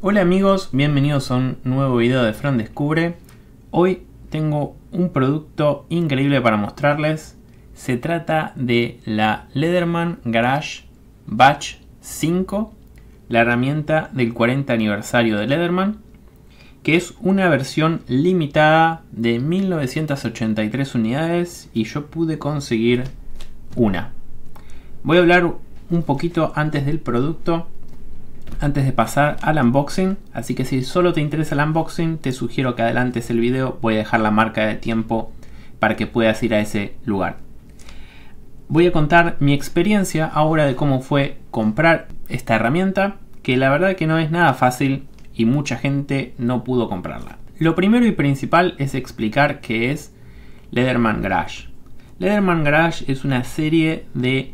Hola amigos, bienvenidos a un nuevo video de Fran Descubre. Hoy tengo un producto increíble para mostrarles. Se trata de la Leatherman Garage Batch 5, la herramienta del 40 aniversario de Leatherman, que es una versión limitada de 1983 unidades y yo pude conseguir una. Voy a hablar un poquito antes del producto antes de pasar al unboxing. Así que si solo te interesa el unboxing, te sugiero que adelantes el video. Voy a dejar la marca de tiempo para que puedas ir a ese lugar. Voy a contar mi experiencia ahora de cómo fue comprar esta herramienta, que la verdad que no es nada fácil y mucha gente no pudo comprarla. Lo primero y principal es explicar qué es Leatherman Garage. Leatherman Garage es una serie de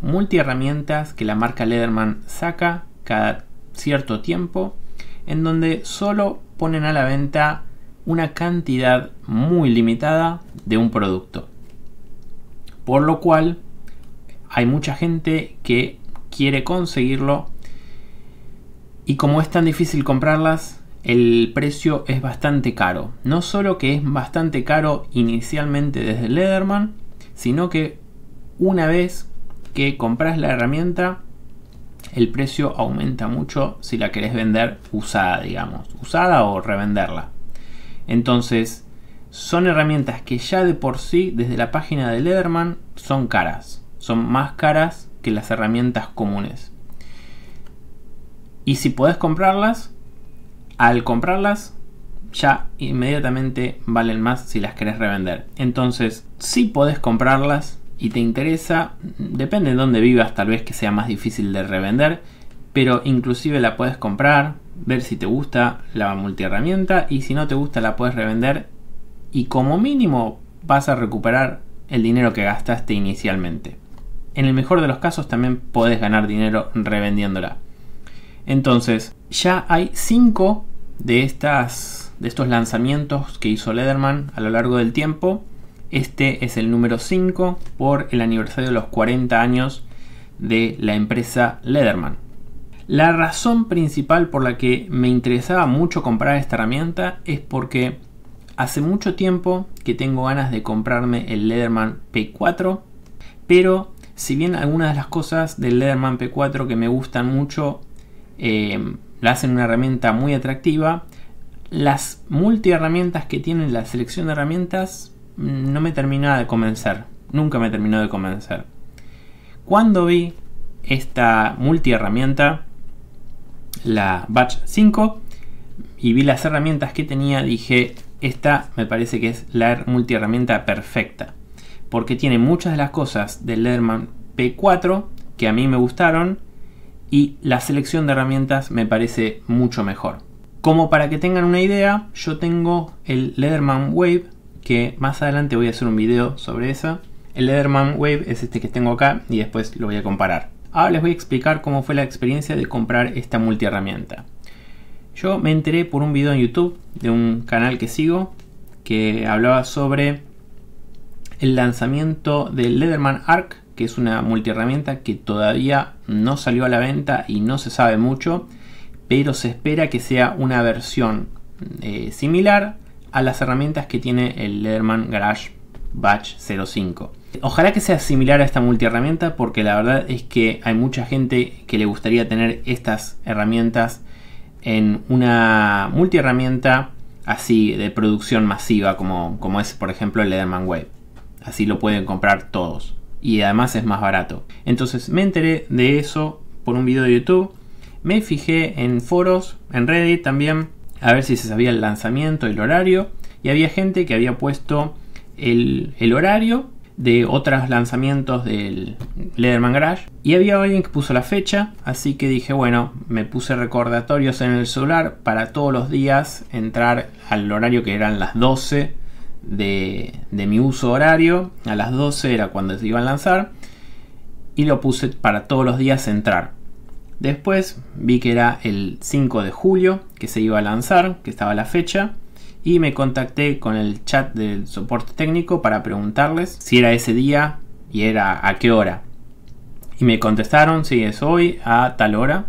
multi herramientas que la marca Leatherman saca cada cierto tiempo, en donde solo ponen a la venta una cantidad muy limitada de un producto. Por lo cual hay mucha gente que quiere conseguirlo y como es tan difícil comprarlas, el precio es bastante caro. No solo que es bastante caro inicialmente desde Leatherman, sino que una vez que compras la herramienta el precio aumenta mucho si la querés vender usada, digamos, usada o revenderla. Entonces, son herramientas que ya de por sí, desde la página de Leatherman, son caras. Son más caras que las herramientas comunes. Y si podés comprarlas, al comprarlas, ya inmediatamente valen más si las querés revender. Entonces, si podés comprarlas, y te interesa, depende de dónde vivas, tal vez que sea más difícil de revender, pero inclusive la puedes comprar, ver si te gusta la multiherramienta y si no te gusta la puedes revender y como mínimo vas a recuperar el dinero que gastaste inicialmente. En el mejor de los casos también puedes ganar dinero revendiéndola. Entonces, ya hay 5 de de estos lanzamientos que hizo Lederman a lo largo del tiempo este es el número 5 por el aniversario de los 40 años de la empresa Leatherman. La razón principal por la que me interesaba mucho comprar esta herramienta es porque hace mucho tiempo que tengo ganas de comprarme el Leatherman P4, pero si bien algunas de las cosas del Leatherman P4 que me gustan mucho eh, la hacen una herramienta muy atractiva, las multi herramientas que tienen la selección de herramientas no me terminaba de convencer. Nunca me terminó de convencer. Cuando vi esta multi herramienta, la Batch 5, y vi las herramientas que tenía, dije, esta me parece que es la multi herramienta perfecta. Porque tiene muchas de las cosas del Leatherman P4 que a mí me gustaron y la selección de herramientas me parece mucho mejor. Como para que tengan una idea, yo tengo el Leatherman Wave que más adelante voy a hacer un video sobre eso. El Leatherman Wave es este que tengo acá y después lo voy a comparar. Ahora les voy a explicar cómo fue la experiencia de comprar esta multiherramienta. Yo me enteré por un video en YouTube de un canal que sigo que hablaba sobre el lanzamiento del Leatherman Arc, que es una multiherramienta que todavía no salió a la venta y no se sabe mucho, pero se espera que sea una versión eh, similar a las herramientas que tiene el Leatherman Garage Batch 05. Ojalá que sea similar a esta multiherramienta porque la verdad es que hay mucha gente que le gustaría tener estas herramientas en una multiherramienta así de producción masiva como, como es por ejemplo el Leatherman Wave. Así lo pueden comprar todos y además es más barato. Entonces me enteré de eso por un video de YouTube. Me fijé en foros, en Reddit también a ver si se sabía el lanzamiento, el horario. Y había gente que había puesto el, horario de otros lanzamientos del Leatherman Garage. Y había alguien que puso la fecha, así que dije, bueno, me puse recordatorios en el celular para todos los días entrar al horario que eran las 12 de, de mi uso horario. A las 12 era cuando se iban a lanzar. Y lo puse para todos los días entrar. Después vi que era el 5 de julio que se iba a lanzar, que estaba la fecha, y me contacté con el chat del soporte técnico para preguntarles si era ese día y era a qué hora. Y me contestaron, si es hoy, a tal hora.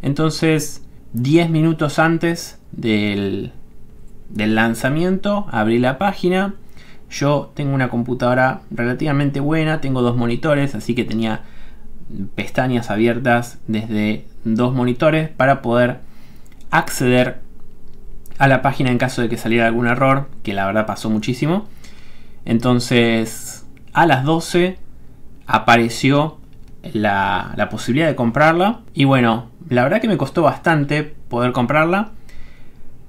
Entonces 10 minutos antes del, del lanzamiento abrí la página. Yo tengo una computadora relativamente buena, tengo dos monitores, así que tenía pestañas abiertas desde dos monitores para poder acceder a la página en caso de que saliera algún error, que la verdad pasó muchísimo. Entonces, a las 12 apareció la, la, posibilidad de comprarla. Y bueno, la verdad que me costó bastante poder comprarla,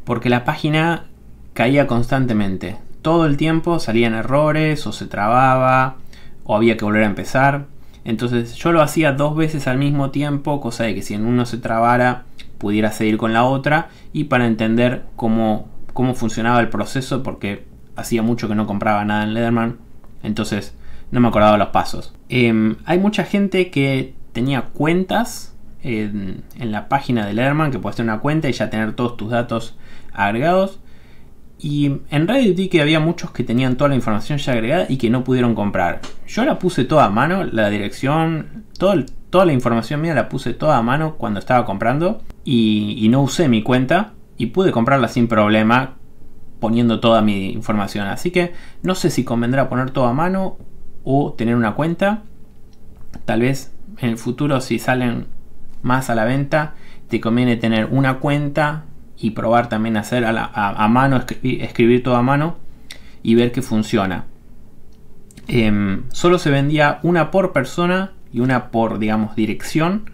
porque la página caía constantemente. Todo el tiempo salían errores, o se trababa, o había que volver a empezar. Entonces yo lo hacía dos veces al mismo tiempo, cosa de que si en uno se trabara pudiera seguir con la otra y para entender cómo, cómo funcionaba el proceso porque hacía mucho que no compraba nada en Leatherman, entonces no me acordaba los pasos. Em, hay mucha gente que tenía cuentas en, la página de Leatherman, que puedes tener una cuenta y ya tener todos tus datos agregados. Y en Reddit vi que había muchos que tenían toda la información ya agregada y que no pudieron comprar. Yo la puse toda a mano, la dirección, toda la información mía la puse toda a mano cuando estaba comprando y, no usé mi cuenta y pude comprarla sin problema poniendo toda mi información. Así que no sé si convendrá poner todo a mano o tener una cuenta. Tal vez en el futuro si salen más a la venta te conviene tener una cuenta y probar también hacer a, mano, escribir, todo a mano y ver que funciona. Em, solo se vendía una por persona y una por, digamos, dirección.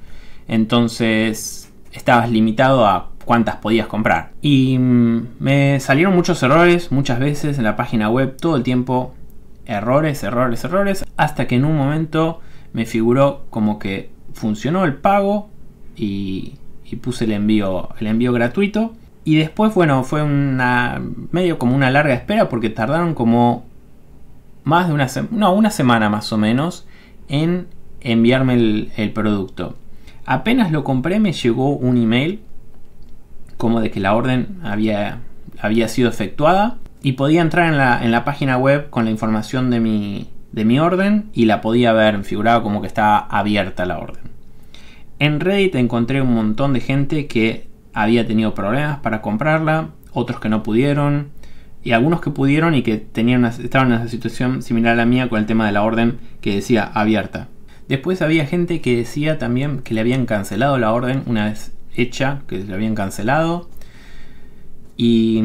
Entonces estabas limitado a cuántas podías comprar. Y mm, me salieron muchos errores muchas veces en la página web, todo el tiempo. Errores, errores, errores. Hasta que en un momento me figuró como que funcionó el pago y y puse el envío, el envío gratuito. Y después, bueno, fue una medio como una larga espera porque tardaron como más de una semana, no, una semana más o menos en enviarme el, producto. Apenas lo compré me llegó un email como de que la orden había, había sido efectuada y podía entrar en la, en la página web con la información de mi, de mi orden y la podía ver, figuraba como que estaba abierta la orden. En Reddit encontré un montón de gente que había tenido problemas para comprarla, otros que no pudieron, y algunos que pudieron y que tenían estaban en una situación similar a la mía con el tema de la orden que decía abierta. Después había gente que decía también que le habían cancelado la orden una vez hecha, que le habían cancelado. Y,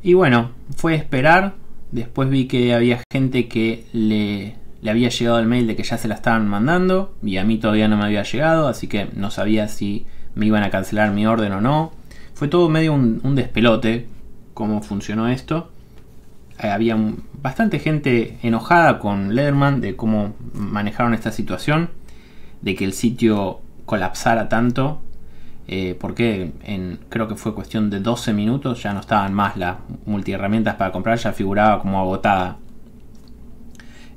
y bueno, fue esperar. Después vi que había gente que le le había llegado el mail de que ya se la estaban mandando y a mí todavía no me había llegado, así que no sabía si me iban a cancelar mi orden o no. Fue todo medio un, despelote cómo funcionó esto. Eh, había bastante gente enojada con Lederman de cómo manejaron esta situación, de que el sitio colapsara tanto, eh, porque en, creo que fue cuestión de 12 minutos ya no estaban más las multiherramientas para comprar, ya figuraba como agotada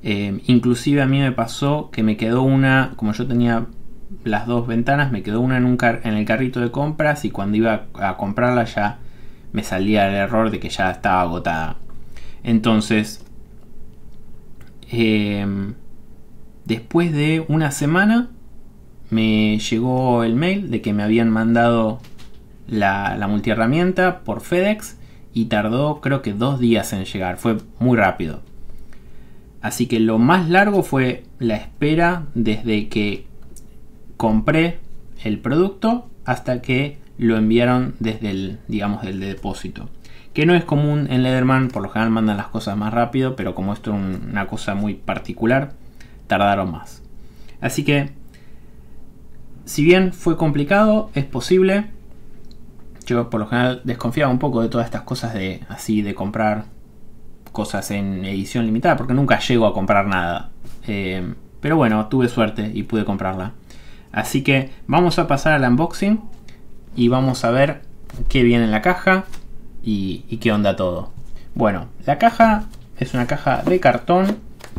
eh, inclusive a mí me pasó que me quedó una, como yo tenía las dos ventanas, me quedó una en, un en el carrito de compras y cuando iba a comprarla ya me salía el error de que ya estaba agotada. Entonces, em, después de una semana me llegó el mail de que me habían mandado la, la multiherramienta por FedEx y tardó creo que dos días en llegar, fue muy rápido. Así que lo más largo fue la espera desde que compré el producto hasta que lo enviaron desde el, digamos, del depósito. Que no es común en Lederman, por lo general mandan las cosas más rápido, pero como esto es una cosa muy particular, tardaron más. Así que, si bien fue complicado, es posible. Yo por lo general desconfiaba un poco de todas estas cosas de así de comprar cosas en edición limitada porque nunca llego a comprar nada. Eh, pero bueno, tuve suerte y pude comprarla. Así que vamos a pasar al unboxing y vamos a ver qué viene en la caja y, qué onda todo. Bueno, la caja es una caja de cartón.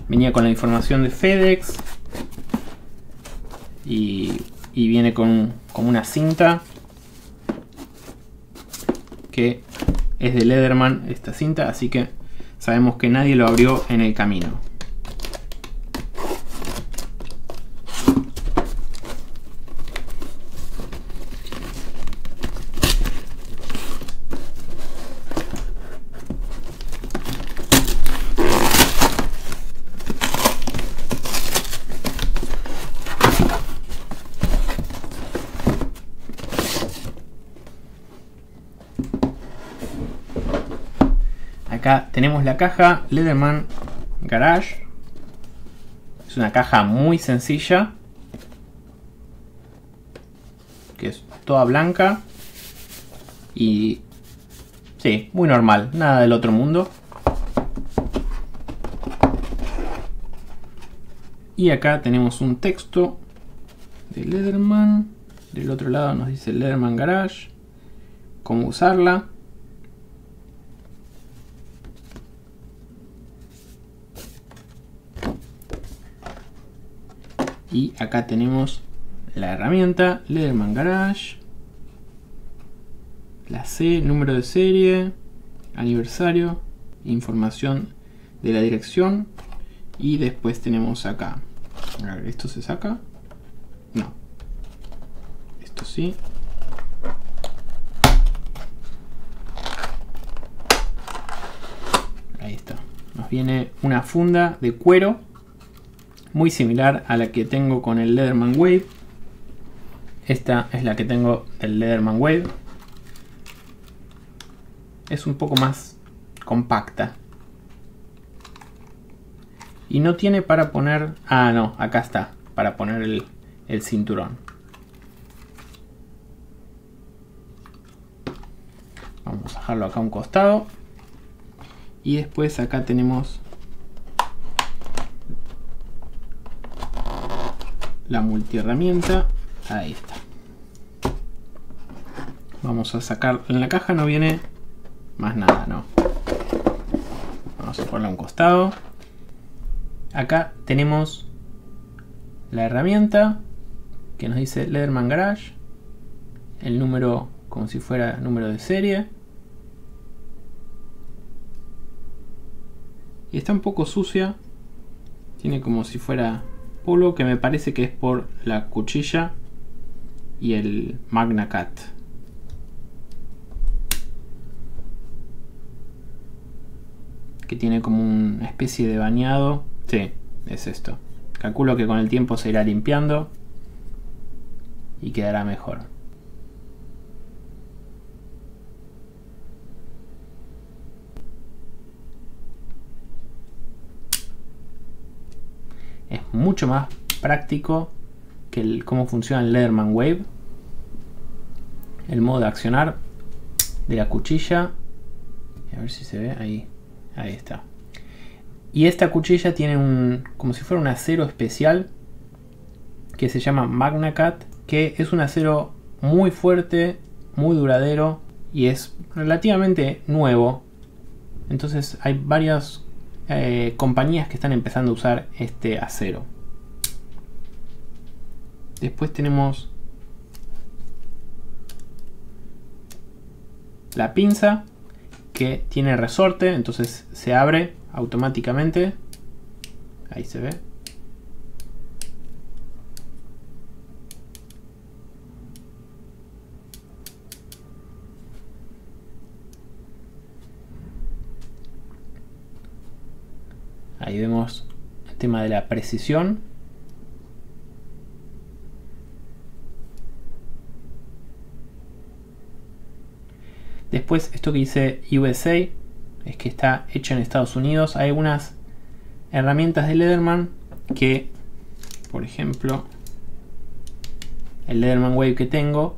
Venía con la información de FedEx y, viene con, con una cinta que es de Lederman esta cinta, así que Sabemos que nadie lo abrió en el camino. Acá tenemos la caja Leatherman Garage. Es una caja muy sencilla. Que es toda blanca. Y... Sí, muy normal. Nada del otro mundo. Y acá tenemos un texto de Leatherman. Del otro lado nos dice Leatherman Garage. Cómo usarla. Y acá tenemos la herramienta Leatherman Garage. La C, número de serie, aniversario, información de la dirección. Y después tenemos acá. A ver, ¿esto se saca? No. Esto sí. Ahí está. Nos viene una funda de cuero muy similar a la que tengo con el Leatherman Wave. Esta es la que tengo del Leatherman Wave. Es un poco más compacta. Y no tiene para poner... Ah, no, acá está. Para poner el, el cinturón. Vamos a dejarlo acá a un costado. Y después acá tenemos la multiherramienta. Ahí está. Vamos a sacar. En la caja no viene más nada, ¿no? Vamos a ponerla a un costado. Acá tenemos la herramienta que nos dice Leatherman Garage. El número como si fuera número de serie. Y está un poco sucia. Tiene como si fuera polo que me parece que es por la cuchilla y el Magna Cat. Que tiene como una especie de bañado. Sí, es esto. Calculo que con el tiempo se irá limpiando y quedará mejor. Es mucho más práctico que cómo funciona el Leatherman Wave. El modo de accionar de la cuchilla. A ver si se ve ahí. Ahí está. Y esta cuchilla tiene un. como si fuera un acero especial. Que se llama MagnaCat. Que es un acero muy fuerte, muy duradero. Y es relativamente nuevo. Entonces hay varias eh, compañías que están empezando a usar este acero. Después tenemos la pinza que tiene resorte, entonces se abre automáticamente. Ahí se ve. Ahí vemos el tema de la precisión. Después esto que dice USA es que está hecho en Estados Unidos. Hay algunas herramientas de Leatherman que, por ejemplo, el Leatherman Wave que tengo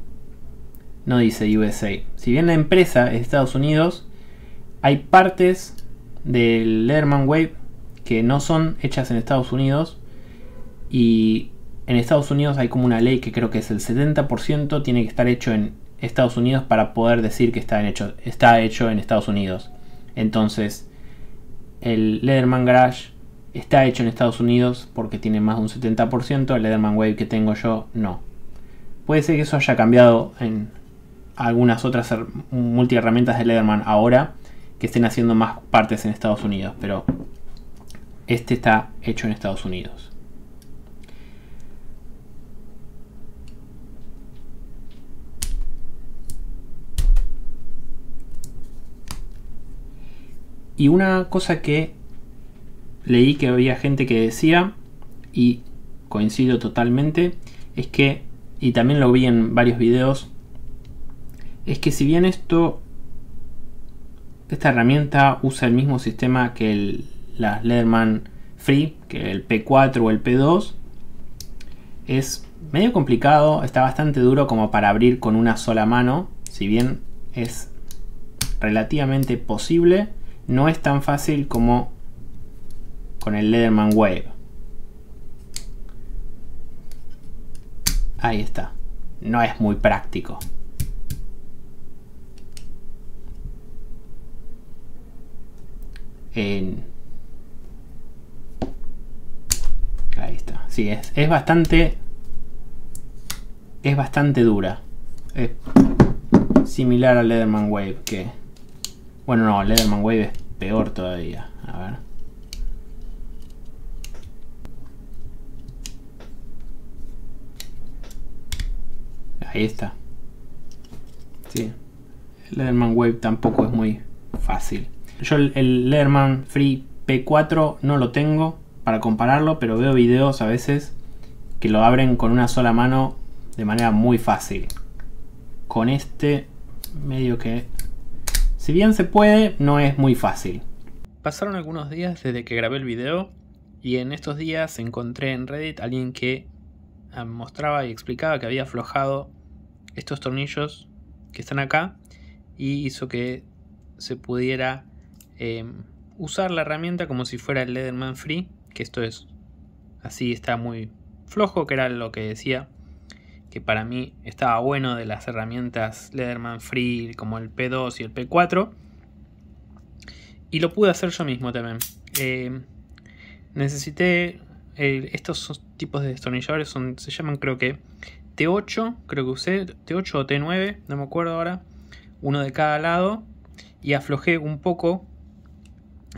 no dice USA. Si bien la empresa es de Estados Unidos, hay partes del Leatherman Wave que no son hechas en Estados Unidos y en Estados Unidos hay como una ley que creo que es el 70% tiene que estar hecho en Estados Unidos para poder decir que está hecho, está hecho en Estados Unidos. Entonces, el Leatherman Garage está hecho en Estados Unidos porque tiene más de un 70%, el Leatherman Wave que tengo yo no. Puede ser que eso haya cambiado en algunas otras multi herramientas de Leatherman ahora que estén haciendo más partes en Estados Unidos, pero este está hecho en Estados Unidos. Y una cosa que leí que había gente que decía, y coincido totalmente, es que, y también lo vi en varios videos, es que si bien esto esta herramienta usa el mismo sistema que el, la Leatherman Free, que el P4 o el P2. Es medio complicado, está bastante duro como para abrir con una sola mano, si bien es relativamente posible, no es tan fácil como con el Leatherman Wave. Ahí está. No es muy práctico. Ahí está. Sí, es, es bastante... Es bastante dura. Es similar al Leatherman Wave que... Bueno, no, Leatherman Wave es peor todavía. A ver. Ahí está. Sí. El Leatherman Wave tampoco es muy fácil. Yo el, el Leatherman Free P4 no lo tengo para compararlo, pero veo videos a veces que lo abren con una sola mano de manera muy fácil. Con este medio que, si bien se puede, no es muy fácil. Pasaron algunos días desde que grabé el video y en estos días encontré en Reddit a alguien que ah, mostraba y explicaba que había aflojado estos tornillos que están acá y hizo que se pudiera Em, usar la herramienta como si fuera el Leatherman Free, que esto es así, está muy flojo, que era lo que decía, que para mí estaba bueno de las herramientas Leatherman Free como el P2 y el P4. Y lo pude hacer yo mismo también. Em, necesité eh, estos tipos de destornilladores, son, se llaman creo que T8, creo que usé T8 o T9, no me acuerdo ahora, uno de cada lado. Y aflojé un poco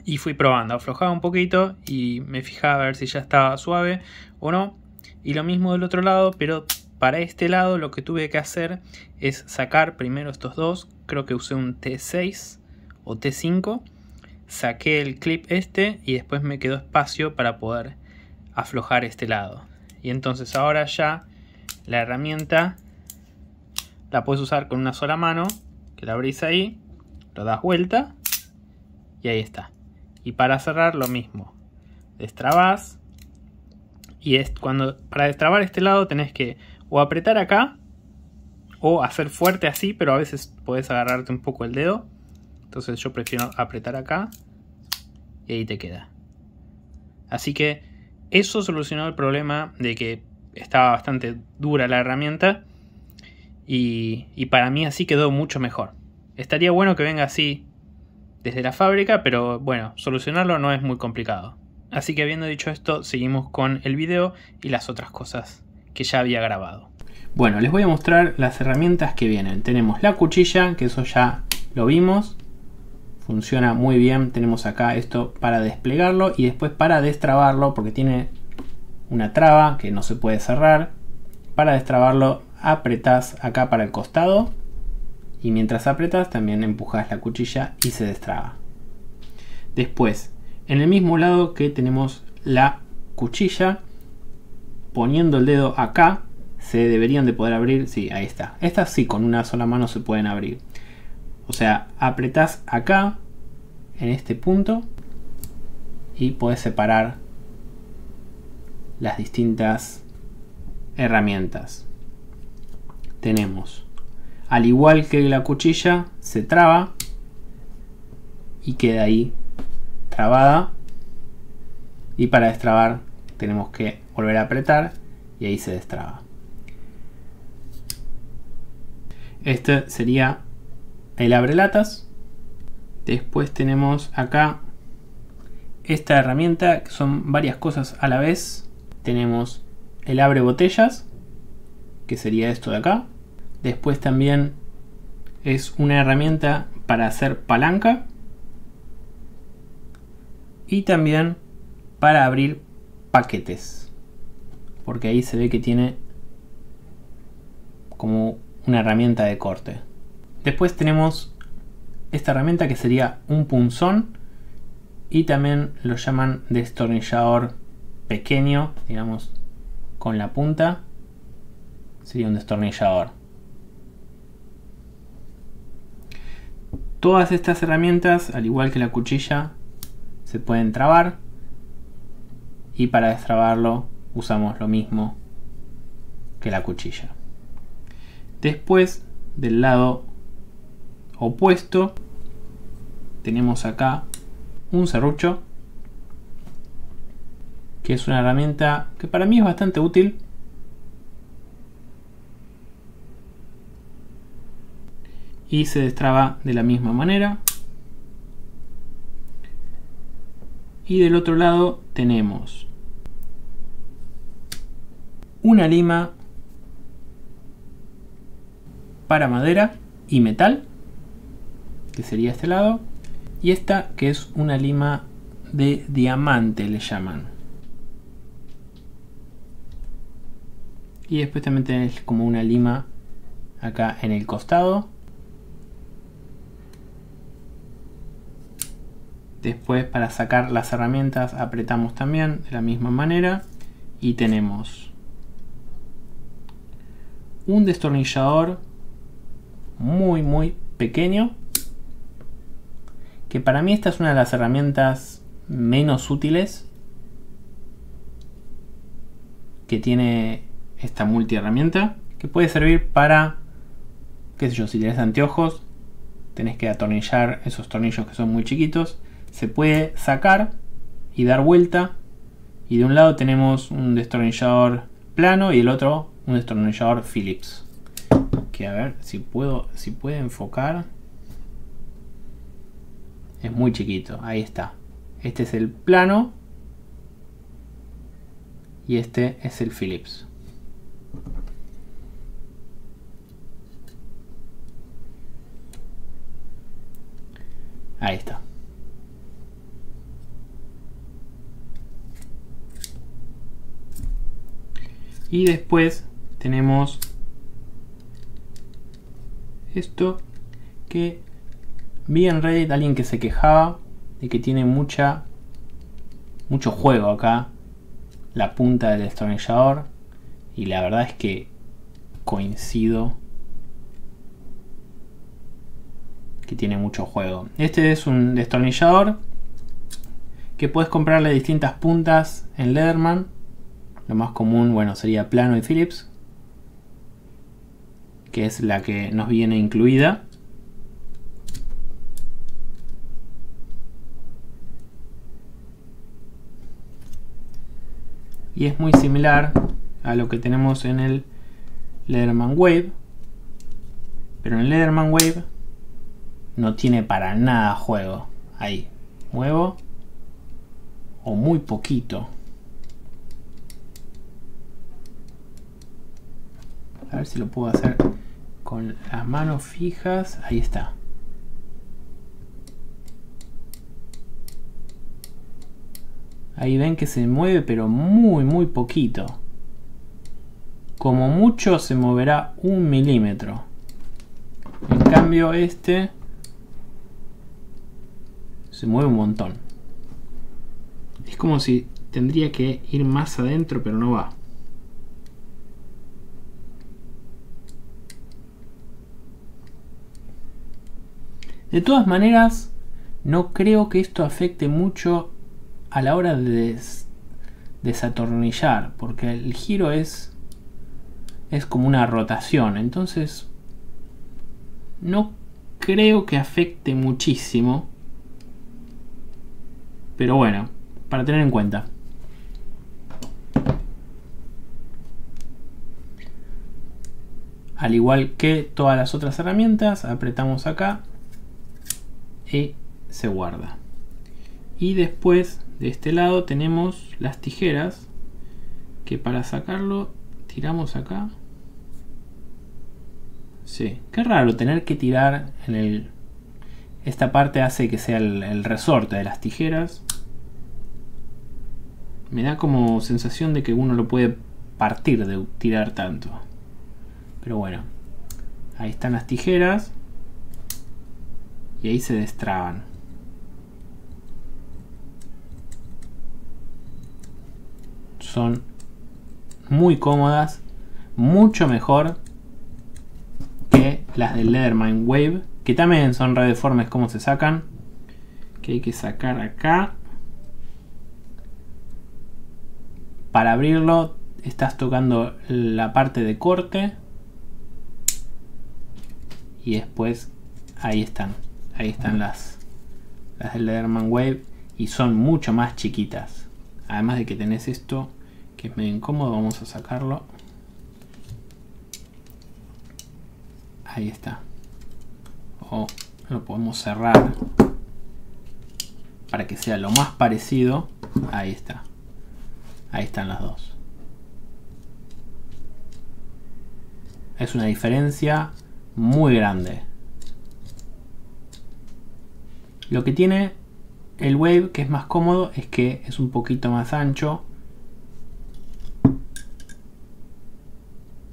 y fui probando, aflojaba un poquito y me fijaba a ver si ya estaba suave o no. Y lo mismo del otro lado, pero para este lado lo que tuve que hacer es sacar primero estos dos. Creo que usé un T6 o T5. Saqué el clip este y después me quedó espacio para poder aflojar este lado. Y entonces ahora ya la herramienta la puedes usar con una sola mano, que la abrís ahí, lo das vuelta y ahí está. Y para cerrar lo mismo. Destrabas. Y es cuando para destrabar este lado tenés que o apretar acá o hacer fuerte así, pero a veces puedes agarrarte un poco el dedo. Entonces yo prefiero apretar acá y ahí te queda. Así que eso solucionó el problema de que estaba bastante dura la herramienta y, y para mí así quedó mucho mejor. Estaría bueno que venga así desde la fábrica, pero bueno, solucionarlo no es muy complicado. Así que habiendo dicho esto, seguimos con el video y las otras cosas que ya había grabado. Bueno, les voy a mostrar las herramientas que vienen. Tenemos la cuchilla, que eso ya lo vimos. Funciona muy bien. Tenemos acá esto para desplegarlo y después para destrabarlo, porque tiene una traba que no se puede cerrar. Para destrabarlo, apretás acá para el costado y mientras apretas también empujas la cuchilla y se destraba. Después, en el mismo lado que tenemos la cuchilla, poniendo el dedo acá, se deberían de poder abrir. Sí, ahí está. Estas sí, con una sola mano se pueden abrir. O sea, apretas acá, en este punto, y puedes separar las distintas herramientas. Tenemos al igual que la cuchilla, se traba y queda ahí trabada. Y para destrabar tenemos que volver a apretar y ahí se destraba. Este sería el abrelatas. Después tenemos acá esta herramienta que son varias cosas a la vez. Tenemos el abre botellas, que sería esto de acá. Después también es una herramienta para hacer palanca. Y también para abrir paquetes. Porque ahí se ve que tiene como una herramienta de corte. Después tenemos esta herramienta que sería un punzón. Y también lo llaman destornillador pequeño, digamos, con la punta. Sería un destornillador. Todas estas herramientas, al igual que la cuchilla, se pueden trabar y para destrabarlo usamos lo mismo que la cuchilla. Después, del lado opuesto, tenemos acá un serrucho que es una herramienta que para mí es bastante útil y se destraba de la misma manera. Y del otro lado tenemos una lima para madera y metal que sería este lado y esta que es una lima de diamante le llaman. Y después también tenés como una lima acá en el costado después para sacar las herramientas apretamos también de la misma manera y tenemos un destornillador muy muy pequeño que para mí esta es una de las herramientas menos útiles que tiene esta multi herramienta que puede servir para qué sé yo si tienes anteojos tenés que atornillar esos tornillos que son muy chiquitos se puede sacar y dar vuelta. Y de un lado tenemos un destornillador plano y el otro un destornillador Phillips que a ver si puedo si puede enfocar. Es muy chiquito ahí está. Este es el plano. Y este es el Phillips ahí está y después tenemos esto que vi en Reddit alguien que se quejaba de que tiene mucha mucho juego acá la punta del destornillador y la verdad es que coincido que tiene mucho juego. Este es un destornillador que puedes comprarle distintas puntas en Leatherman lo más común, bueno, sería plano y Philips, que es la que nos viene incluida. Y es muy similar a lo que tenemos en el Leatherman Wave. Pero en el Leatherman Wave no tiene para nada juego. Ahí, muevo o muy poquito. A ver si lo puedo hacer con las manos fijas. Ahí está. Ahí ven que se mueve pero muy muy poquito. Como mucho se moverá un milímetro. En cambio este se mueve un montón. Es como si tendría que ir más adentro pero no va. De todas maneras, no creo que esto afecte mucho a la hora de desatornillar, porque el giro es, es como una rotación, entonces no creo que afecte muchísimo, pero bueno, para tener en cuenta. Al igual que todas las otras herramientas, apretamos acá y se guarda. Y después de este lado tenemos las tijeras que para sacarlo tiramos acá. Sí, qué raro tener que tirar en el... Esta parte hace que sea el, el resorte de las tijeras. Me da como sensación de que uno lo puede partir de tirar tanto. Pero bueno, ahí están las tijeras y ahí se destraban. Son muy cómodas, mucho mejor que las del Leatherman Wave que también son deformes cómo se sacan. Que hay que sacar acá. Para abrirlo estás tocando la parte de corte. Y después ahí están. Ahí están las, las del Leatherman Wave. Y son mucho más chiquitas. Además de que tenés esto que es medio incómodo. Vamos a sacarlo. Ahí está. O lo podemos cerrar para que sea lo más parecido. Ahí está. Ahí están las dos. Es una diferencia muy grande. Lo que tiene el Wave, que es más cómodo, es que es un poquito más ancho.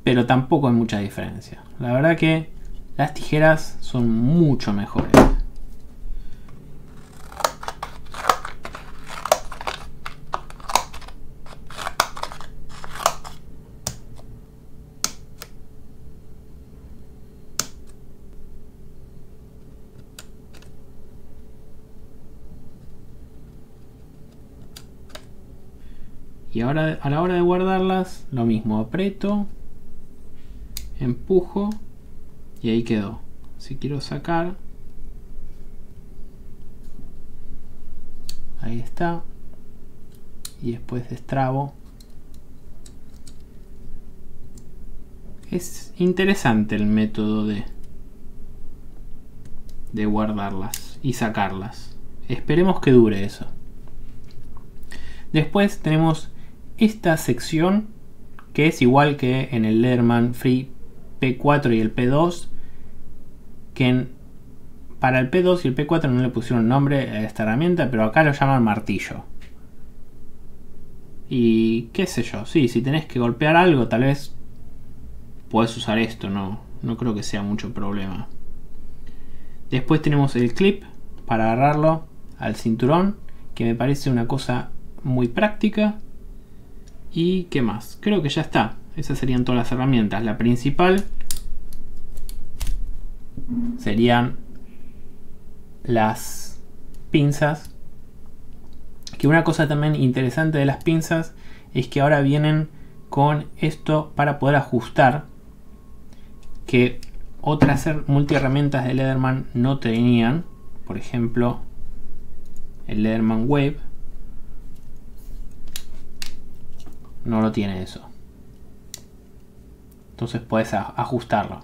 Pero tampoco hay mucha diferencia. La verdad que las tijeras son mucho mejores. Y ahora a la hora de guardarlas, lo mismo, aprieto, empujo y ahí quedó. Si quiero sacar, ahí está. Y después destrabo. Es interesante el método de, de guardarlas y sacarlas. Esperemos que dure eso. Después tenemos esta sección que es igual que en el Leatherman Free P4 y el P2 que para el P2 y el P4 no le pusieron nombre a esta herramienta pero acá lo llaman martillo. Y qué sé yo, sí, si tenés que golpear algo tal vez puedes usar esto, no, no creo que sea mucho problema. Después tenemos el clip para agarrarlo al cinturón que me parece una cosa muy práctica ¿Y qué más? Creo que ya está. Esas serían todas las herramientas. La principal serían las pinzas. Que una cosa también interesante de las pinzas es que ahora vienen con esto para poder ajustar. Que otras multi-herramientas de Leatherman no tenían. Por ejemplo, el Leatherman Wave no lo tiene eso. Entonces puedes ajustarlo.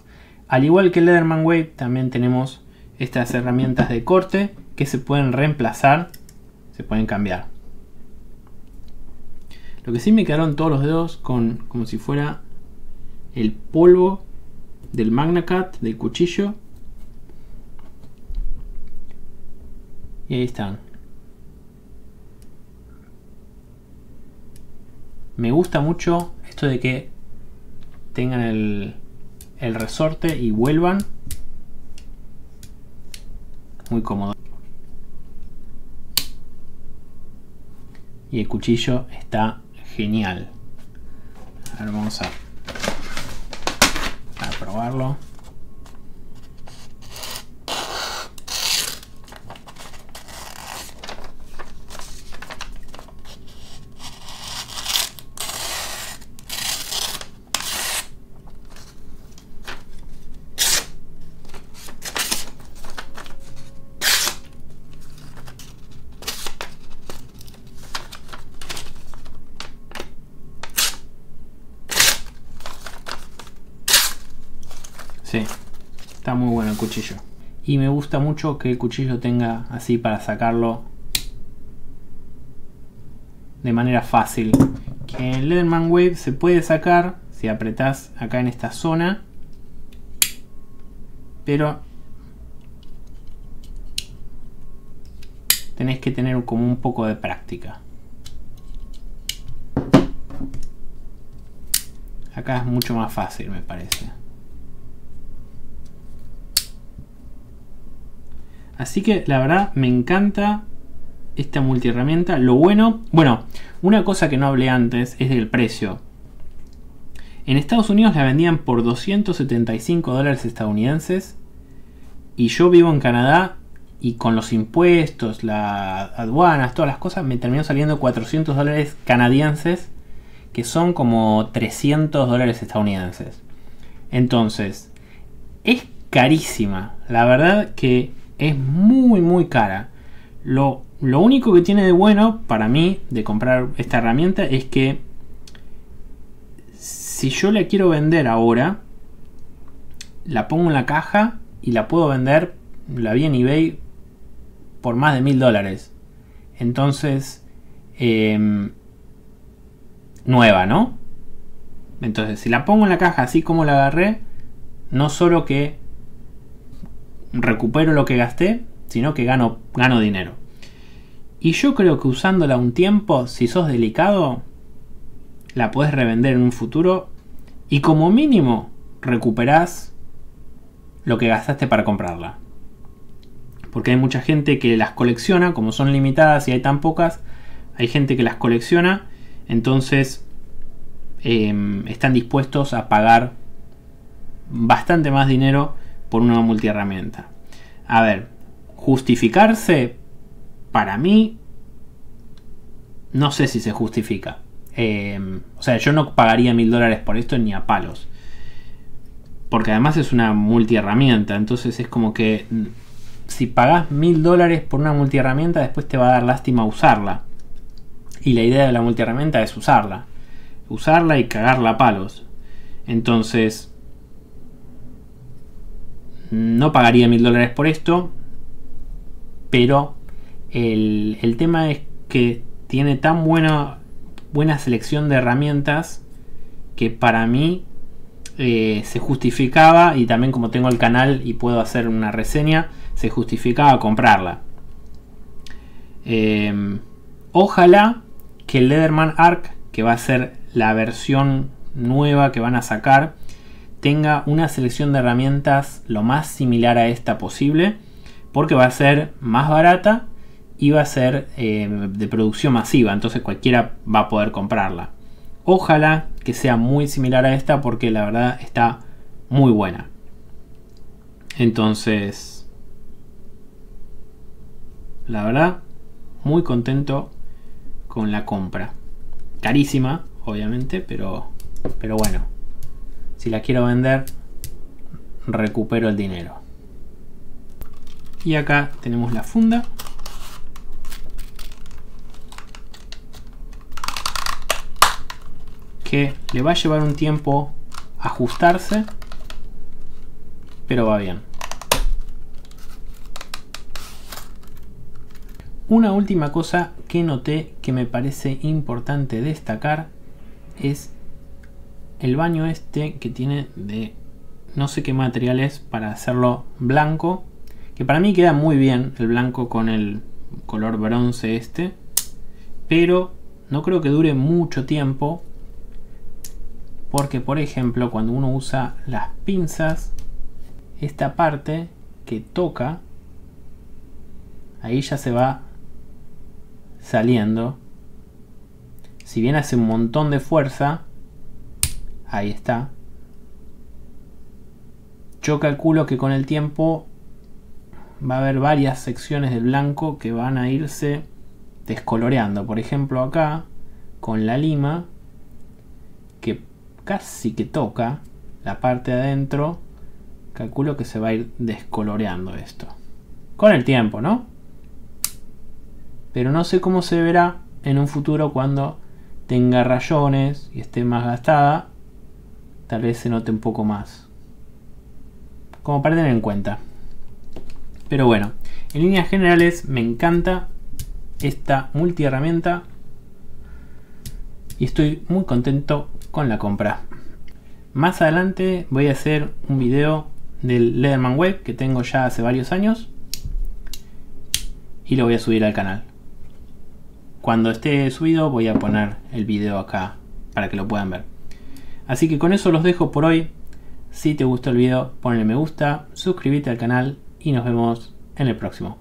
Al igual que el Leatherman Wave, también tenemos estas herramientas de corte que se pueden reemplazar, se pueden cambiar. Lo que sí me quedaron todos los dedos con como si fuera el polvo del Magna Cut, del cuchillo. Y ahí están. Me gusta mucho esto de que tengan el, resorte y vuelvan. Muy cómodo. Y el cuchillo está genial. Ahora vamos a, a probarlo. Sí, está muy bueno el cuchillo. Y me gusta mucho que el cuchillo tenga así para sacarlo de manera fácil. Que el Leatherman Wave se puede sacar si apretás acá en esta zona. Pero tenés que tener como un poco de práctica. Acá es mucho más fácil me parece. Así que la verdad me encanta esta multiherramienta. Lo bueno, bueno, una cosa que no hablé antes es del precio. En Estados Unidos la vendían por 275 dólares estadounidenses Y yo vivo en Canadá y con los impuestos, las aduanas, todas las cosas, me terminó saliendo 400 dólares canadienses, que son como 300 dólares estadounidenses. Entonces, es carísima. La verdad que es muy, muy cara. Lo, lo único que tiene de bueno para mí de comprar esta herramienta es que si yo la quiero vender ahora, la pongo en la caja y la puedo vender, la vi en eBay, por más de mil dólares. Entonces, em, nueva, ¿no? Entonces, si la pongo en la caja así como la agarré, no solo que recupero lo que gasté, sino que gano, gano dinero. Y yo creo que usándola un tiempo, si sos delicado, la puedes revender en un futuro y como mínimo recuperás lo que gastaste para comprarla. Porque hay mucha gente que las colecciona, como son limitadas y hay tan pocas, hay gente que las colecciona, entonces em, están dispuestos a pagar bastante más dinero por una multiherramienta. A ver, justificarse, para mí, no sé si se justifica. Em, o sea, yo no pagaría mil dólares por esto ni a palos. Porque además es una multiherramienta. Entonces es como que mm, si pagas mil dólares por una multiherramienta, después te va a dar lástima usarla. Y la idea de la multiherramienta es usarla. Usarla y cagarla a palos. Entonces, no pagaría mil dólares por esto. Pero el, el, tema es que tiene tan buena, buena selección de herramientas que para mí eh, se justificaba, y también como tengo el canal y puedo hacer una reseña, se justificaba comprarla. Eh, ojalá que el Leatherman Arc, que va a ser la versión nueva que van a sacar, tenga una selección de herramientas lo más similar a esta posible, porque va a ser más barata y va a ser eh, de producción masiva, entonces cualquiera va a poder comprarla. Ojalá que sea muy similar a esta porque la verdad está muy buena. Entonces, la verdad, muy contento con la compra. Carísima, obviamente, pero, pero bueno. Si la quiero vender, recupero el dinero. Y acá tenemos la funda. que le va a llevar un tiempo ajustarse, pero va bien. Una última cosa que noté que me parece importante destacar es el baño este que tiene de no sé qué material es para hacerlo blanco, que para mí queda muy bien el blanco con el color bronce este, pero no creo que dure mucho tiempo porque por ejemplo cuando uno usa las pinzas esta parte que toca ahí ya se va saliendo. Si bien hace un montón de fuerza ahí está yo calculo que con el tiempo va a haber varias secciones del blanco que van a irse descoloreando por ejemplo acá con la lima que casi que toca la parte de adentro, calculo que se va a ir descoloreando esto. Con el tiempo, ¿no? Pero no sé cómo se verá en un futuro cuando tenga rayones y esté más gastada. Tal vez se note un poco más. Como para tener en cuenta. Pero bueno, en líneas generales me encanta esta multi herramienta y estoy muy contento con la compra. Más adelante voy a hacer un video del Leatherman Web que tengo ya hace varios años y lo voy a subir al canal. Cuando esté subido voy a poner el video acá para que lo puedan ver. Así que con eso los dejo por hoy. Si te gustó el video, ponle me gusta, suscríbete al canal y nos vemos en el próximo.